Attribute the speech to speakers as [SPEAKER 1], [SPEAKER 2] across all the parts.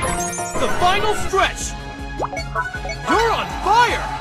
[SPEAKER 1] The final stretch! You're on fire!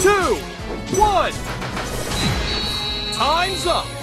[SPEAKER 1] two, one. Time's up.